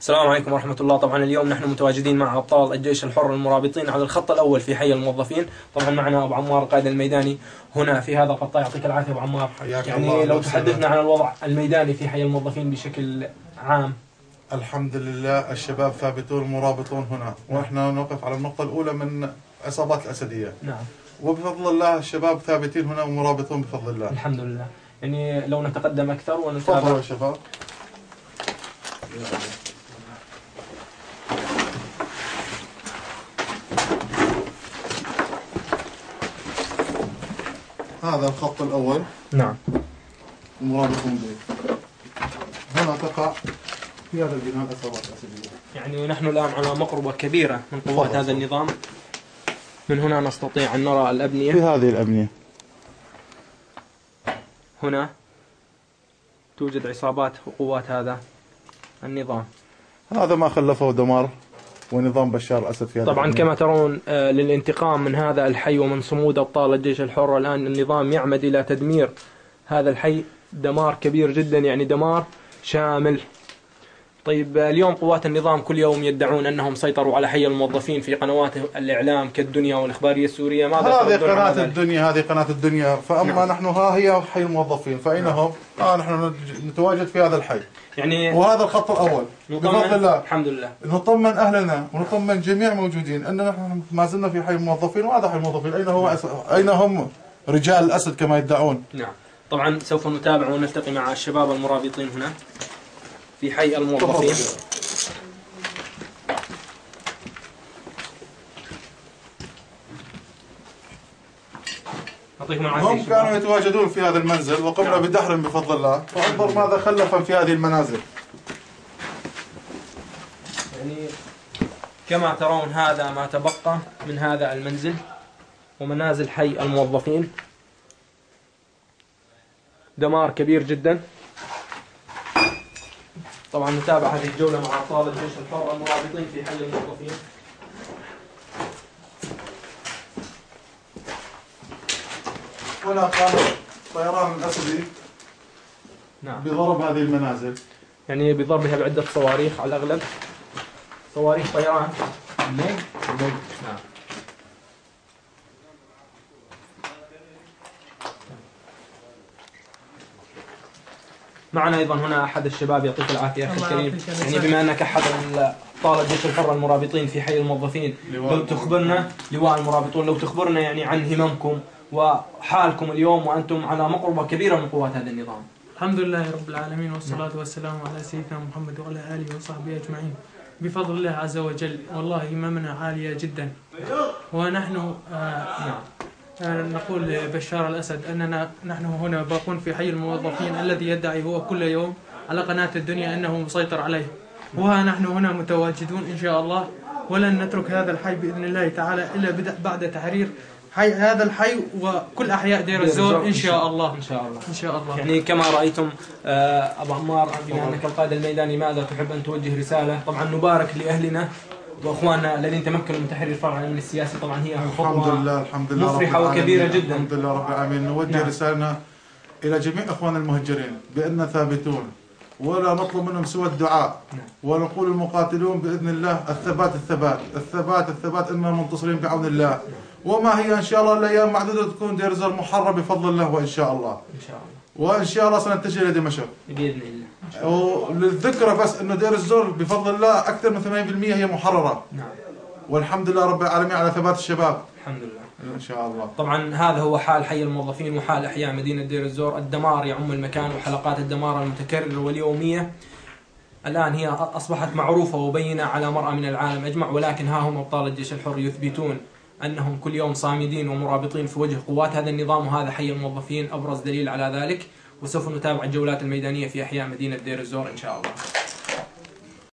السلام عليكم ورحمة الله. طبعا اليوم نحن متواجدين مع أبطال الجيش الحر المرابطين على الخط الأول في حي الموظفين. طبعا معنا أبو عمار القائد الميداني هنا في هذا القطاع يعطيك العافية أبو عمار. يعني الله، لو تحدثنا. عن الوضع الميداني في حي الموظفين بشكل عام. الحمد لله. الشباب ثابتون مرابطون هنا. وإحنا نوقف على النقطة الأولى من عصابات الأسدية. نعم. وبفضل الله الشباب ثابتين هنا ومرابطون بفضل الله. الحمد لله. يعني لو نتقدم أكثر تفضلوا ونتابع يا شباب. هذا الخط الأول. نعم. مرابطون به هنا تقع في هذا البناء عصابات أسدية يعني نحن الآن على مقربة كبيرة من قوات. هذا النظام. من هنا نستطيع أن نرى الأبنية. في هذه الأبنية. هنا توجد عصابات وقوات هذا النظام. هذا ما خلفه دمار. ونظام بشار الأسد في هذا طبعا. كما ترون آه، للانتقام من هذا الحي ومن صمود أبطال الجيش الحر الآن النظام يعمد إلى تدمير هذا الحي دمار كبير جدا يعني دمار شامل. طيب آه، اليوم قوات النظام كل يوم يدعون أنهم سيطروا على حي الموظفين في قنوات الإعلام كالدنيا والإخبارية السورية. ماذا هذه ذلك؟ الدنيا هذه قناة الدنيا. فأما نعم. نحن ها هي حي الموظفين فأين هم؟ آه نحن نتواجد في هذا الحي. يعني وهذا الخط نطمن بفضل الله. الحمد لله. نطمن أهلنا ونطمن جميع موجودين أن نحن ما زلنا في حي الموظفين وهذا حي الموظفين. أين هو أس- أين هم رجال الأسد كما يدعون؟ نعم. طبعا سوف نتابع ونلتقي مع الشباب المرابطين هنا في حي الموظفين. يعطيكم العافية. هم. كانوا يتواجدون في هذا المنزل وقمنا نعم. بدحرهم بفضل الله. فانظر ماذا خلفا في هذه المنازل؟ يعني كما ترون هذا ما تبقى من هذا المنزل ومنازل حي الموظفين. دمار كبير جدا. طبعا نتابع هذه الجولة مع أبطال الجيش الحر المرابطين في حي الموظفين هنا قام طيران الأسدي نعم. بضرب هذه المنازل. يعني بضربها بعدة صواريخ على الأغلب. صواريخ طيران. نعم. معنا أيضا هنا أحد الشباب يعطيك العافية أخي الكريم. يعني. بما أنك أحد ابطال الجيش الحر المرابطين في حي الموظفين لو تخبرنا لواء المرابطون لو تخبرنا يعني عن هممكم وحالكم اليوم وأنتم على مقربة كبيرة من قوات هذا النظام. الحمد لله رب العالمين والصلاة والسلام على سيدنا محمد وعلى آله وصحبه أجمعين. بفضل الله عز وجل والله هممنا عالية جدا. ونحن آه نعم. نقول لبشار الأسد أننا نحن هنا باقون في حي الموظفين الذي يدعي هو كل يوم على قناة الدنيا أنه مسيطر عليه. وها نحن هنا متواجدون إن شاء الله. ولن نترك هذا الحي بإذن الله تعالى إلا بعد تحرير حي هذا الحي وكل أحياء دير الزور إن شاء الله. إن شاء الله. إن شاء الله. يعني كما رأيتم آه، أبو عمار بما انك القائد الميداني ماذا تحب أن توجه رسالة؟ طبعا نبارك لأهلنا. وأخواننا الذين تمكنوا من تحرير فرع الأمن السياسي طبعا هي الحمد خطوة لله الحمد لله رب مفرحة العالمين. وكبيرة جدا. الحمد لله رب العالمين نوجه نعم. رسالنا إلى جميع إخواننا المهجرين بأننا ثابتون ولا نطلب منهم سوى الدعاء نعم. ونقول المقاتلون بإذن الله الثبات الثبات الثبات الثبات إننا منتصرين بعون الله وما هي إن شاء الله الأيام معدودة تكون ديرزر محرر بفضل الله وإن شاء الله إن شاء الله وإن شاء الله سنتجه إلى دمشق. بإذن الله. وللذكرى بس إنه دير الزور بفضل الله أكثر من 80% هي محررة. نعم. والحمد لله رب العالمين على ثبات الشباب. الحمد لله. إن شاء الله. طبعا هذا هو حال حي الموظفين وحال أحياء مدينة دير الزور، الدمار يعم المكان وحلقات الدمار المتكررة واليومية. الآن هي أصبحت معروفة وبينة على مرأى من العالم أجمع ولكن ها هم أبطال الجيش الحر يثبتون. أنهم كل يوم صامدين ومرابطين في وجه قوات هذا النظام وهذا حي الموظفين أبرز دليل على ذلك وسوف نتابع الجولات الميدانية في أحياء مدينة دير الزور إن شاء الله.